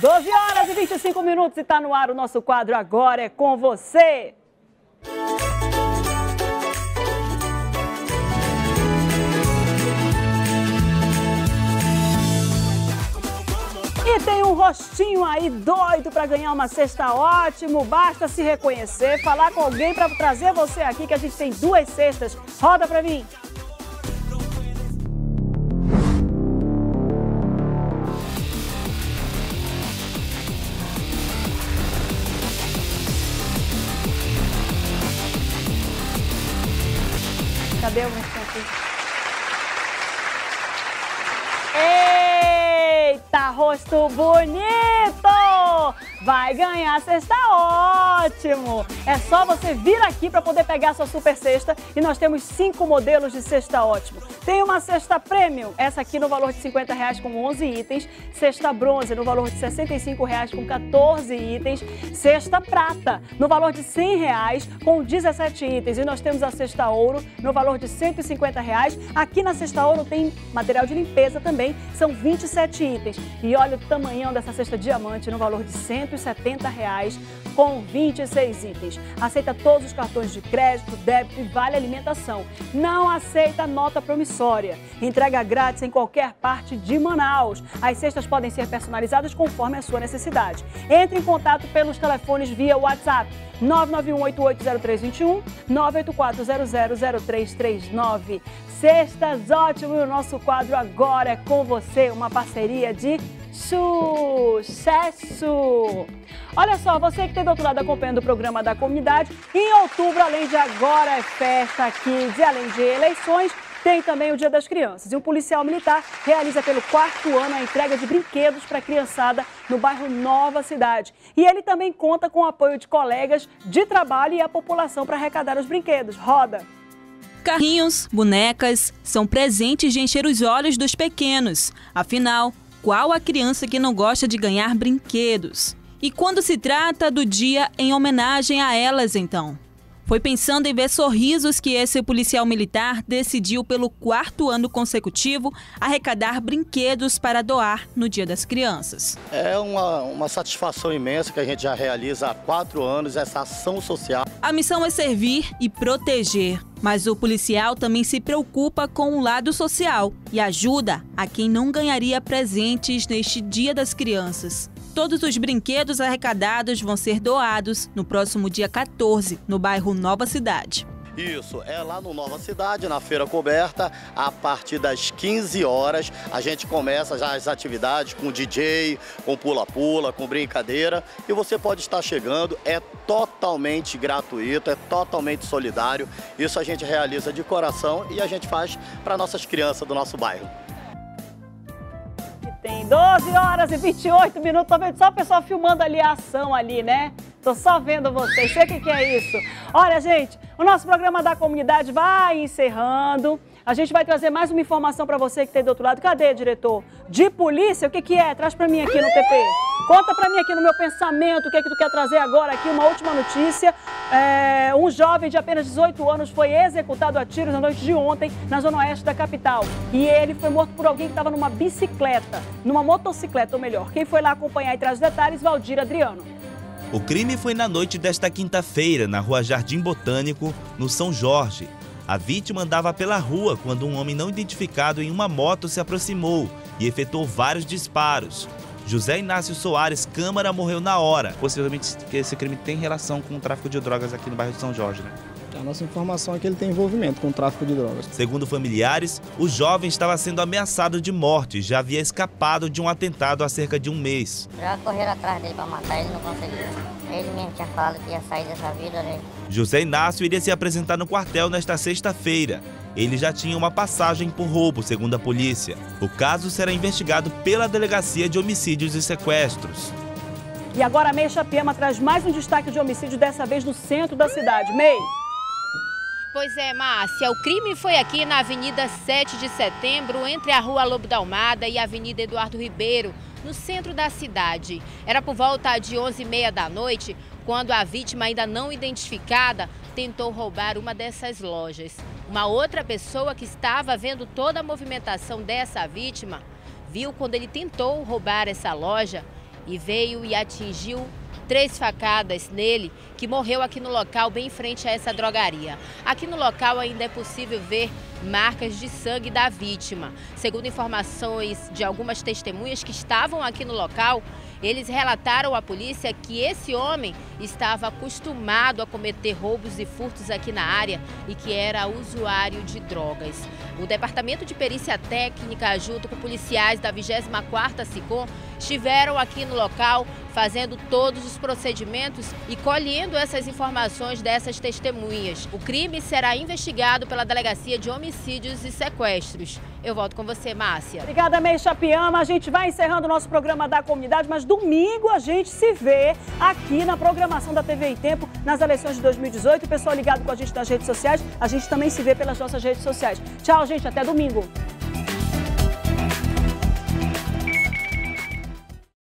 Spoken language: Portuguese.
12 horas e 25 minutos e está no ar o nosso quadro Agora é com você. E tem um rostinho aí doido para ganhar uma cesta ótimo. Basta se reconhecer, falar com alguém para trazer você aqui que a gente tem duas cestas. Roda para mim. Cadê o mercante? Eita, rosto bonito! Vai ganhar cesta ótimo! É só você vir aqui para poder pegar sua super cesta e nós temos cinco modelos de cesta ótimo. Tem uma cesta premium, essa aqui no valor de 50 reais com 11 itens, cesta bronze no valor de 65 reais com 14 itens, cesta prata no valor de 100 reais com 17 itens e nós temos a cesta ouro no valor de 150 reais. Aqui na cesta ouro tem material de limpeza também, são 27 itens. E olha o tamanhão dessa cesta diamante no valor de 170 reais com 26 itens. Aceita todos os cartões de crédito, débito e vale alimentação. Não aceita nota promissória. Entrega grátis em qualquer parte de Manaus. As cestas podem ser personalizadas conforme a sua necessidade. Entre em contato pelos telefones via WhatsApp 991-880321, 984-000339. Cestas ótimo e o nosso quadro agora é com você, uma parceria de sucesso! Olha só, você que tem do outro lado acompanhando o programa da comunidade, em outubro, além de agora é festa aqui, de além de eleições, tem também o Dia das Crianças. E um policial militar realiza pelo quarto ano a entrega de brinquedos para a criançada no bairro Nova Cidade. E ele também conta com o apoio de colegas de trabalho e a população para arrecadar os brinquedos. Roda! Carrinhos, bonecas são presentes de encher os olhos dos pequenos. Afinal, qual a criança que não gosta de ganhar brinquedos? E quando se trata do dia em homenagem a elas, então? Foi pensando em ver sorrisos que esse policial militar decidiu, pelo quarto ano consecutivo, arrecadar brinquedos para doar no Dia das Crianças. É uma, uma satisfação imensa que a gente já realiza há quatro anos, essa ação social. A missão é servir e proteger. Mas o policial também se preocupa com o lado social e ajuda a quem não ganharia presentes neste Dia das Crianças. Todos os brinquedos arrecadados vão ser doados no próximo dia 14, no bairro Nova Cidade. Isso, é lá no Nova Cidade, na feira coberta, a partir das 15 horas. A gente começa já as atividades com DJ, com pula-pula, com brincadeira. E você pode estar chegando, é totalmente gratuito, é totalmente solidário. Isso a gente realiza de coração e a gente faz para nossas crianças do nosso bairro. Tem 12 horas e 28 minutos. Vendo só o pessoal filmando ali a ação ali, né? Tô só vendo vocês. Sei o que, que é isso. Olha, gente, o nosso programa da comunidade vai encerrando. A gente vai trazer mais uma informação para você que tem do outro lado. Cadê, diretor? De polícia? O que, que é? Traz para mim aqui no TP. Conta para mim aqui no meu pensamento o que, é que tu quer trazer agora aqui. Uma última notícia. É, um jovem de apenas 18 anos foi executado a tiros na noite de ontem na zona oeste da capital. E ele foi morto por alguém que estava numa bicicleta, numa motocicleta, ou melhor. Quem foi lá acompanhar e traz os detalhes, Valdir Adriano. O crime foi na noite desta quinta-feira, na rua Jardim Botânico, no São Jorge. A vítima andava pela rua quando um homem não identificado em uma moto se aproximou e efetuou vários disparos. José Inácio Soares Câmara morreu na hora. Possivelmente esse crime tem relação com o tráfico de drogas aqui no bairro de São Jorge, né? A nossa informação é que ele tem envolvimento com o tráfico de drogas. Segundo familiares, o jovem estava sendo ameaçado de morte e já havia escapado de um atentado há cerca de um mês. Já correram atrás dele para matar, ele não conseguiu. Ele mesmo tinha falado que ia sair dessa vida, né? José Inácio iria se apresentar no quartel nesta sexta-feira. Ele já tinha uma passagem por roubo, segundo a polícia. O caso será investigado pela Delegacia de Homicídios e Sequestros. E agora a Meia Chapiema traz mais um destaque de homicídio, dessa vez no centro da cidade. Mei. Pois é, Márcia, o crime foi aqui na Avenida 7 de Setembro, entre a Rua Lobo da Almada e a Avenida Eduardo Ribeiro, no centro da cidade. Era por volta de 11h30 da noite, quando a vítima, ainda não identificada, tentou roubar uma dessas lojas. Uma outra pessoa que estava vendo toda a movimentação dessa vítima, viu quando ele tentou roubar essa loja e veio e atingiu três facadas nele, que morreu aqui no local, bem em frente a essa drogaria. Aqui no local ainda é possível ver marcas de sangue da vítima. Segundo informações de algumas testemunhas que estavam aqui no local, eles relataram à polícia que esse homem estava acostumado a cometer roubos e furtos aqui na área e que era usuário de drogas. O Departamento de Perícia Técnica, junto com policiais da 24ª SICOM, estiveram aqui no local fazendo todos os procedimentos e colhendo essas informações dessas testemunhas. O crime será investigado pela Delegacia de Homicídios e Sequestros. Eu volto com você, Márcia. Obrigada, Mei Chapiama. A gente vai encerrando o nosso programa da comunidade, mas domingo a gente se vê aqui na programação da TV em Tempo, nas eleições de 2018. O pessoal ligado com a gente nas redes sociais, a gente também se vê pelas nossas redes sociais. Tchau, gente. Até domingo.